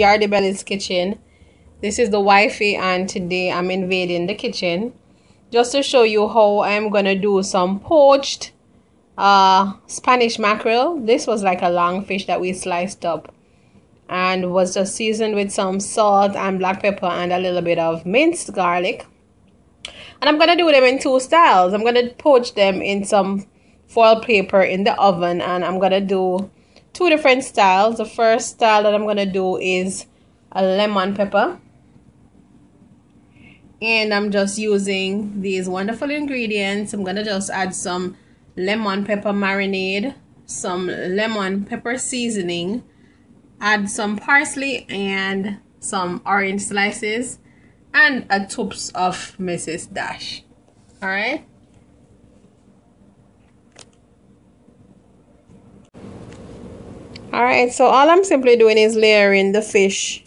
Yardie Belly's kitchen. This is the wifey and today I'm invading the kitchen just to show you how I'm gonna do some poached uh, Spanish mackerel. This was like a long fish that we sliced up and was just seasoned with some salt and black pepper and a little bit of minced garlic. And I'm gonna do them in two styles. I'm gonna poach them in some foil paper in the oven and I'm gonna do two different styles. The first style that I'm going to do is a lemon pepper. And I'm just using these wonderful ingredients. I'm going to just add some lemon pepper marinade, some lemon pepper seasoning, add some parsley and some orange slices, and a tubs of Mrs. Dash. Alright? Alright, so all I'm simply doing is layering the fish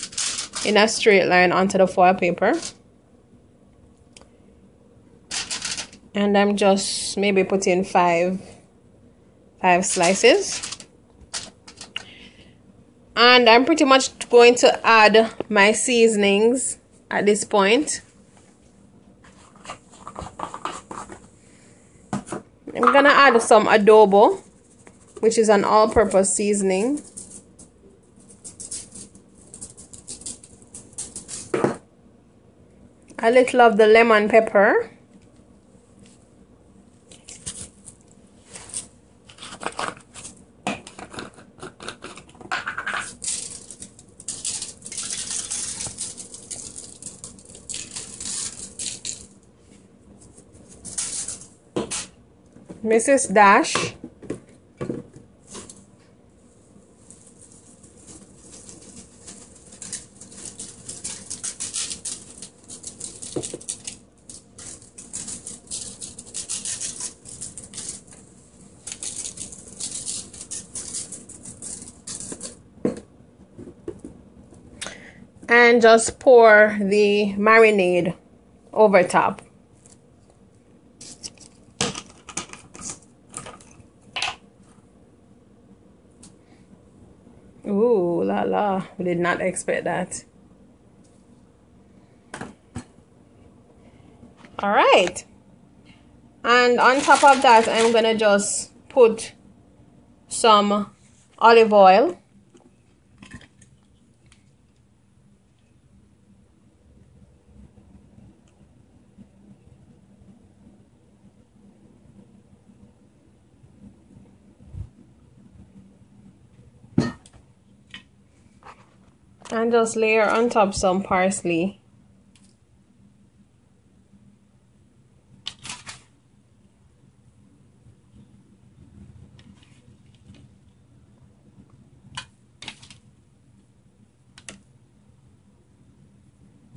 in a straight line onto the foil paper. And I'm just maybe putting five, five slices. And I'm pretty much going to add my seasonings at this point. I'm gonna add some adobo which is an all-purpose seasoning. A little of the lemon pepper. Mrs. Dash. And just pour the marinade over top. Ooh, la la. We did not expect that. All right. And on top of that, I'm to just put some olive oil. And just layer on top some parsley.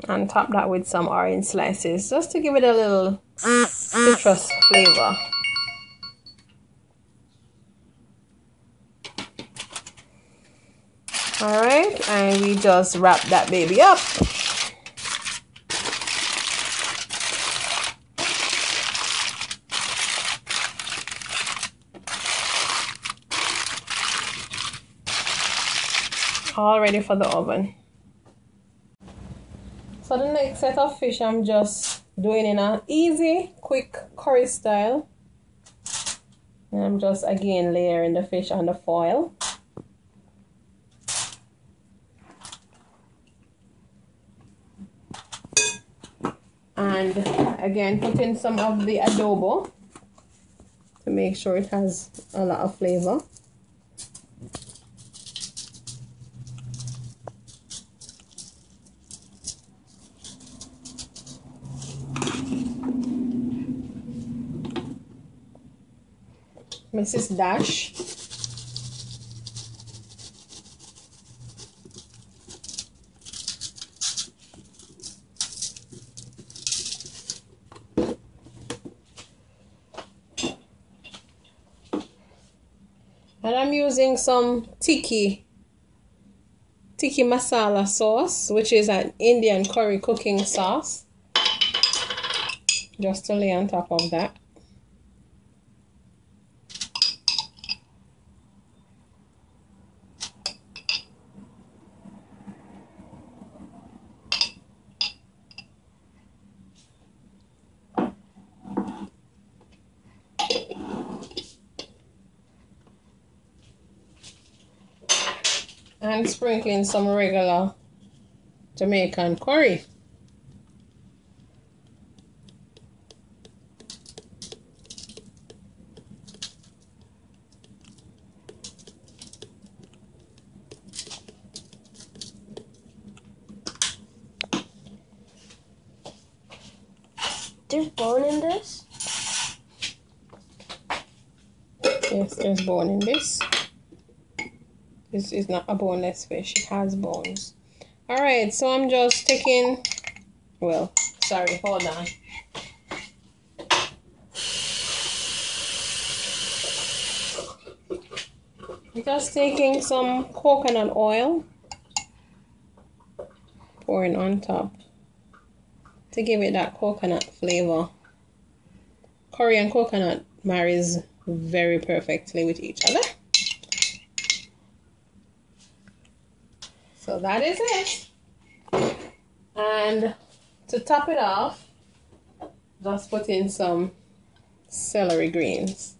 And top that with some orange slices just to give it a little citrus flavor all right and we just wrap that baby up. All ready for the oven. So the next set of fish i'm just doing in an easy quick curry style. And i'm just again layering the fish on the foil and again put in some of the adobo to make sure it has a lot of flavor Mrs. Dash and I'm using some tikka tikka masala sauce which is an Indian curry cooking sauce. Just to lay on top of that and sprinkling some regular Jamaican curry. There's bone in this? Yes, there's bone in this. This is not a boneless fish. It has bones. Alright, so I'm just taking... Well, sorry, hold on. Just taking some coconut oil. Pouring on top to give it that coconut flavor. Curry and coconut marries very perfectly with each other. So that is it. And to top it off, just put in some celery greens.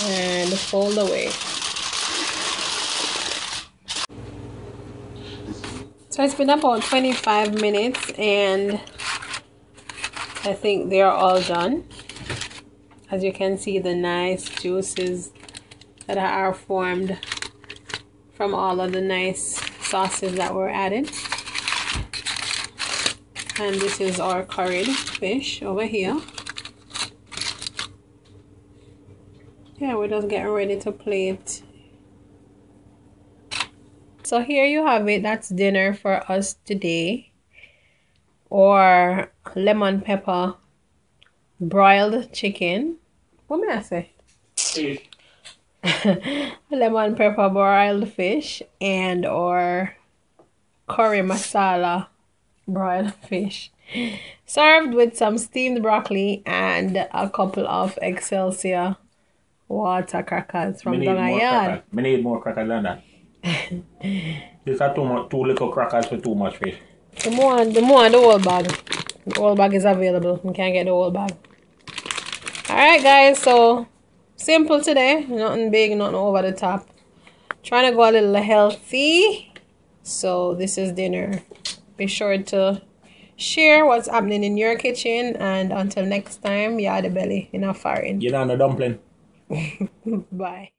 and fold away. So it's been about 25 minutes and I think they're all done. As you can see the nice juices that are formed from all of the nice sauces that were added. And this is our curried fish over here. yeah we're just getting ready to plate so here you have it that's dinner for us today or lemon pepper broiled chicken what may I say lemon pepper broiled fish and or curry masala broiled fish served with some steamed broccoli and a couple of Excelsior water crackers from down yard. We need more crackers than that. These are too much, two little crackers for too much fish. The more, the more, the whole bag. The whole bag is available. You can't get the whole bag. Alright guys, so simple today. Nothing big, nothing over the top. Trying to go a little healthy. So this is dinner. Be sure to share what's happening in your kitchen and until next time, yeah the belly in a foreign. You know the dumpling. Bye.